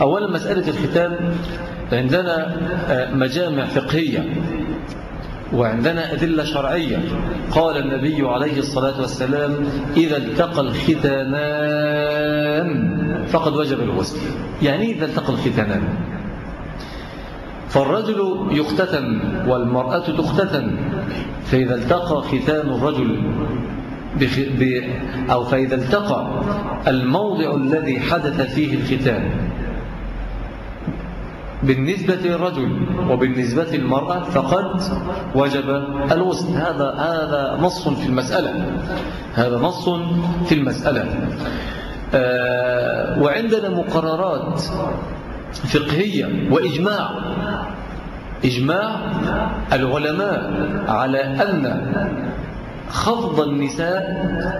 أولا مسألة الختان عندنا مجامع فقهية وعندنا أدلة شرعية. قال النبي عليه الصلاة والسلام إذا التقى الختانان فقد وجب الغسل يعني إذا التقى الختانان. فالرجل يختتن والمرأة تختتن فإذا التقى ختان الرجل. ب... أو فإذا التقى الموضع الذي حدث فيه الختان. بالنسبة للرجل وبالنسبة للمرأة فقد وجب الوسط هذا هذا نص في المسألة. هذا نص في المسألة. آه وعندنا مقررات فقهية وإجماع. إجماع العلماء على أن خفض النساء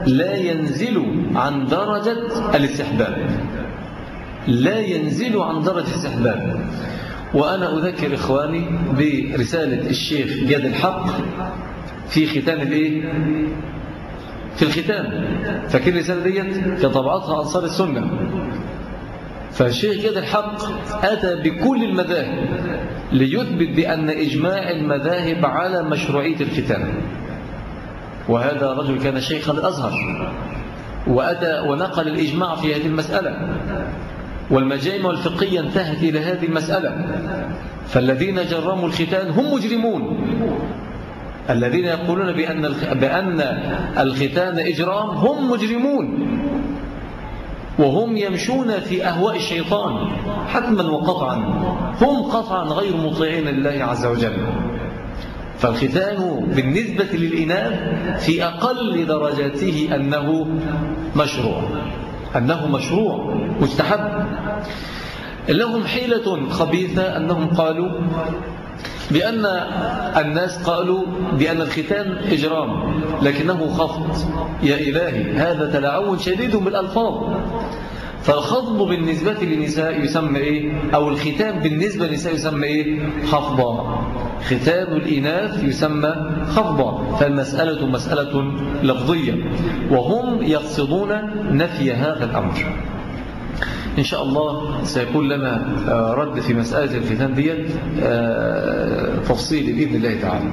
لا ينزل عن درجة الاستحباب. لا ينزل عن درجة الاستحباب وأنا أذكر إخواني برسالة الشيخ جاد الحق في ختام الإيه؟ في الختام. فاكر الرسالة ديت؟ كطبعتها أنصار السنة. فالشيخ جاد الحق أتى بكل المذاهب ليثبت بأن إجماع المذاهب على مشروعية الختان وهذا رجل كان شيخا الأزهر. وأتى ونقل الإجماع في هذه المسألة. والمجامع الفقهية انتهت إلى هذه المسألة. فالذين جرموا الختان هم مجرمون. الذين يقولون بأن بأن الختان إجرام هم مجرمون. وهم يمشون في أهواء الشيطان حتما وقطعا. هم قطعا غير مطيعين لله عز وجل. فالختان بالنسبة للإناث في أقل درجاته أنه مشروع. أنه مشروع مستحب. لهم حيلة خبيثة أنهم قالوا بأن الناس قالوا بأن الختان إجرام لكنه خفض. يا إلهي هذا تلاعب شديد بالألفاظ. فالخضب بالنسبة للنساء يسمى إيه؟ أو الختان بالنسبة للنساء يسمى إيه؟ خفضا. ختان الإناث يسمى خفضا فالمسألة مسألة لفظية وهم يقصدون نفي هذا الأمر. إن شاء الله سيكون لنا رد في مسألة الختان دي تفصيل بإذن الله تعالى.